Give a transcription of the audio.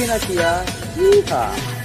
Pilipinas. Yeehaw!